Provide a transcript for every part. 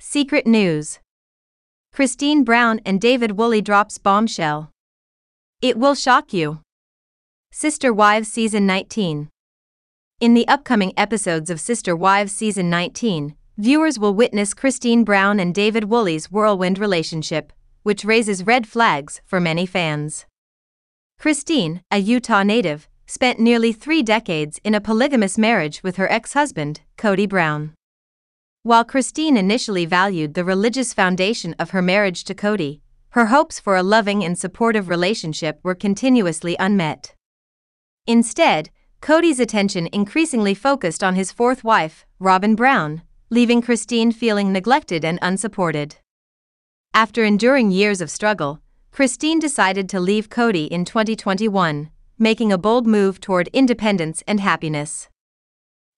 Secret news Christine Brown and David Woolley drops bombshell. It will shock you. Sister Wives Season 19. In the upcoming episodes of Sister Wives Season 19, viewers will witness Christine Brown and David Woolley's whirlwind relationship, which raises red flags for many fans. Christine, a Utah native, spent nearly three decades in a polygamous marriage with her ex husband, Kody Brown. While Christine initially valued the religious foundation of her marriage to Kody, her hopes for a loving and supportive relationship were continuously unmet. Instead, Kody's attention increasingly focused on his fourth wife, Robyn Brown, leaving Christine feeling neglected and unsupported. After enduring years of struggle, Christine decided to leave Kody in 2021, making a bold move toward independence and happiness.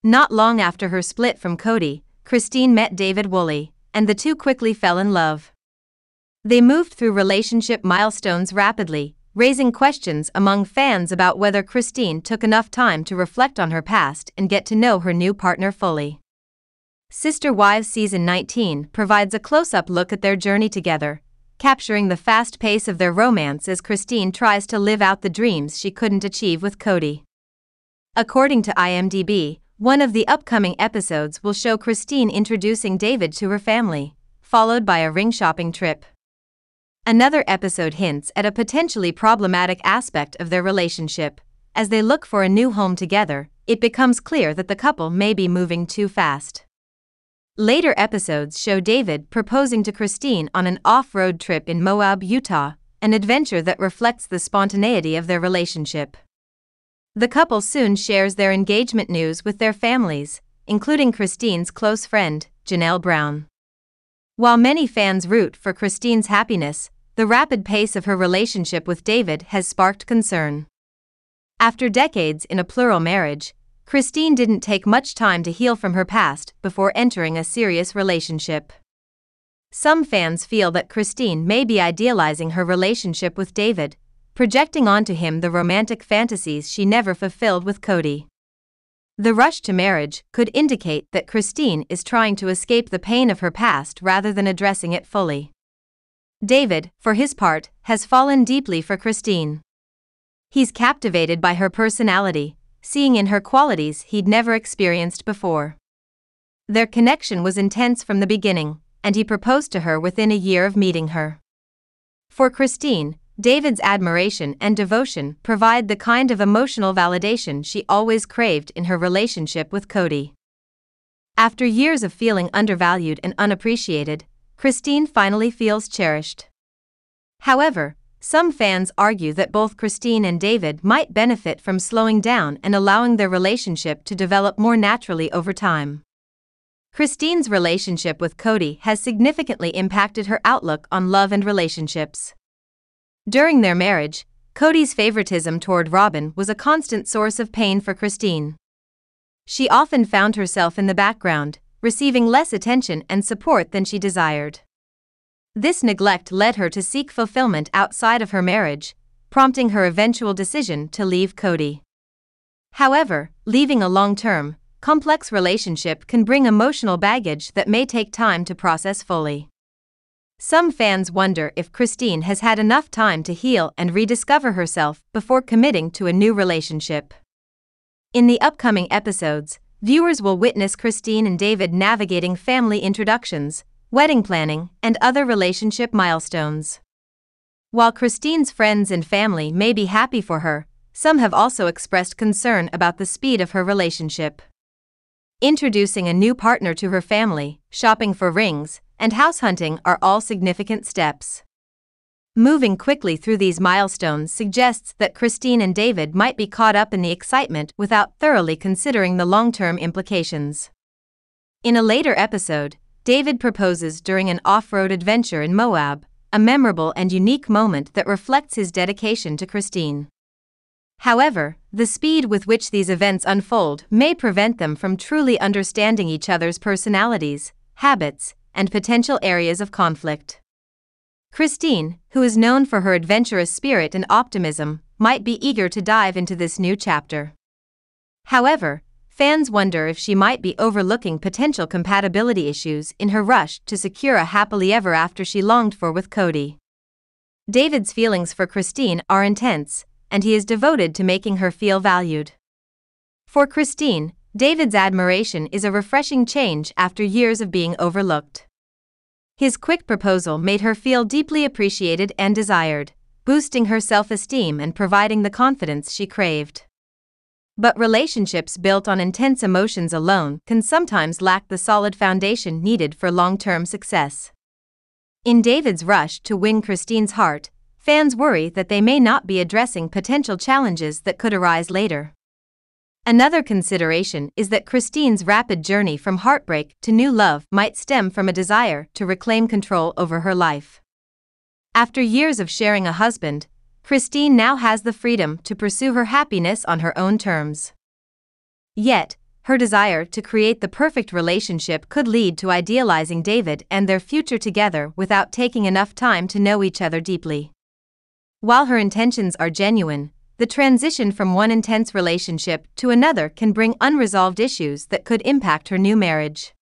Not long after her split from Kody, Christine met David Woolley, and the two quickly fell in love. They moved through relationship milestones rapidly, raising questions among fans about whether Christine took enough time to reflect on her past and get to know her new partner fully. Sister Wives Season 19 provides a close up look at their journey together, capturing the fast pace of their romance as Christine tries to live out the dreams she couldn't achieve with Kody. According to IMDb, one of the upcoming episodes will show Christine introducing David to her family, followed by a ring shopping trip. Another episode hints at a potentially problematic aspect of their relationship. As they look for a new home together, it becomes clear that the couple may be moving too fast. Later episodes show David proposing to Christine on an off road trip in Moab, Utah, an adventure that reflects the spontaneity of their relationship. The couple soon shares their engagement news with their families, including Christine's close friend, Janelle Brown. While many fans root for Christine's happiness, the rapid pace of her relationship with David has sparked concern. After decades in a plural marriage, Christine didn't take much time to heal from her past before entering a serious relationship. Some fans feel that Christine may be idealizing her relationship with David, projecting onto him the romantic fantasies she never fulfilled with Kody. The rush to marriage could indicate that Christine is trying to escape the pain of her past rather than addressing it fully. David, for his part, has fallen deeply for Christine. He's captivated by her personality, seeing in her qualities he'd never experienced before. Their connection was intense from the beginning, and he proposed to her within a year of meeting her. For Christine, David's admiration and devotion provide the kind of emotional validation she always craved in her relationship with Kody. After years of feeling undervalued and unappreciated, Christine finally feels cherished. However, some fans argue that both Christine and David might benefit from slowing down and allowing their relationship to develop more naturally over time. Christine's relationship with Kody has significantly impacted her outlook on love and relationships. During their marriage, Kody's favoritism toward Robyn was a constant source of pain for Christine. She often found herself in the background, receiving less attention and support than she desired. This neglect led her to seek fulfillment outside of her marriage, prompting her eventual decision to leave Kody. However, leaving a long term, complex relationship can bring emotional baggage that may take time to process fully. Some fans wonder if Christine has had enough time to heal and rediscover herself before committing to a new relationship. In the upcoming episodes, viewers will witness Christine and David navigating family introductions, wedding planning, and other relationship milestones. While Christine's friends and family may be happy for her, some have also expressed concern about the speed of her relationship. Introducing a new partner to her family, shopping for rings, and house hunting are all significant steps. Moving quickly through these milestones suggests that Christine and David might be caught up in the excitement without thoroughly considering the long term implications. In a later episode, David proposes during an off road adventure in Moab, a memorable and unique moment that reflects his dedication to Christine. However, the speed with which these events unfold may prevent them from truly understanding each other's personalities, habits, and potential areas of conflict. Christine, who is known for her adventurous spirit and optimism, might be eager to dive into this new chapter. However, fans wonder if she might be overlooking potential compatibility issues in her rush to secure a happily ever after she longed for with Kody. David's feelings for Christine are intense, and he is devoted to making her feel valued. For Christine, David's admiration is a refreshing change after years of being overlooked. His quick proposal made her feel deeply appreciated and desired, boosting her self esteem and providing the confidence she craved. But relationships built on intense emotions alone can sometimes lack the solid foundation needed for long term success. In David's rush to win Christine's heart, fans worry that they may not be addressing potential challenges that could arise later. Another consideration is that Christine's rapid journey from heartbreak to new love might stem from a desire to reclaim control over her life. After years of sharing a husband, Christine now has the freedom to pursue her happiness on her own terms. Yet, her desire to create the perfect relationship could lead to idealizing David and their future together without taking enough time to know each other deeply. While her intentions are genuine, the transition from one intense relationship to another can bring unresolved issues that could impact her new marriage.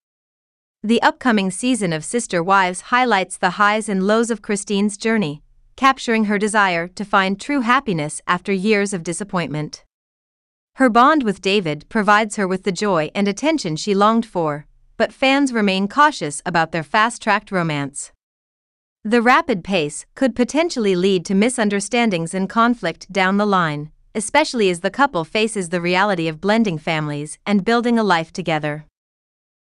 The upcoming season of Sister Wives highlights the highs and lows of Christine's journey, capturing her desire to find true happiness after years of disappointment. Her bond with David provides her with the joy and attention she longed for, but fans remain cautious about their fast tracked romance. The rapid pace could potentially lead to misunderstandings and conflict down the line, especially as the couple faces the reality of blending families and building a life together.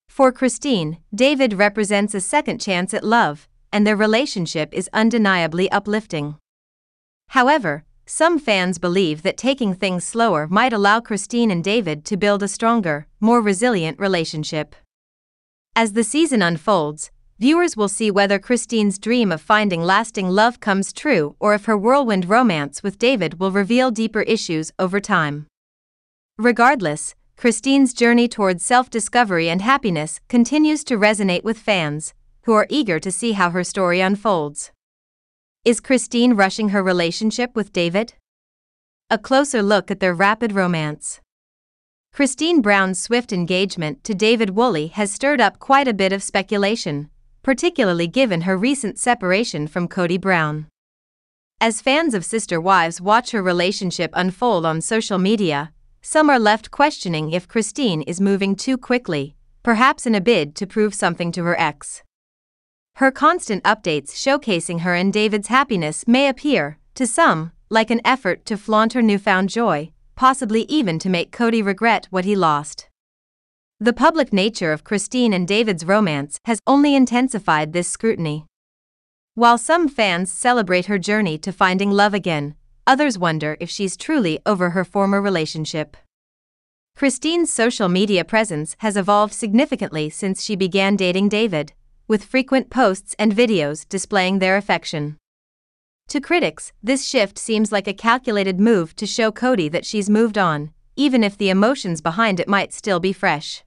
For Christine, David represents a second chance at love, and their relationship is undeniably uplifting. However, some fans believe that taking things slower might allow Christine and David to build a stronger, more resilient relationship. As the season unfolds, viewers will see whether Christine's dream of finding lasting love comes true or if her whirlwind romance with David will reveal deeper issues over time. Regardless, Christine's journey towards self discovery and happiness continues to resonate with fans, who are eager to see how her story unfolds. Is Christine rushing her relationship with David? A closer look at their rapid romance. Christine Brown's swift engagement to David Woolley has stirred up quite a bit of speculation particularly given her recent separation from Kody Brown. As fans of Sister Wives watch her relationship unfold on social media, some are left questioning if Christine is moving too quickly, perhaps in a bid to prove something to her ex. Her constant updates showcasing her and David's happiness may appear, to some, like an effort to flaunt her newfound joy, possibly even to make Kody regret what he lost. The public nature of Christine and David's romance has only intensified this scrutiny. While some fans celebrate her journey to finding love again, others wonder if she's truly over her former relationship. Christine's social media presence has evolved significantly since she began dating David, with frequent posts and videos displaying their affection. To critics, this shift seems like a calculated move to show Kody that she's moved on, even if the emotions behind it might still be fresh.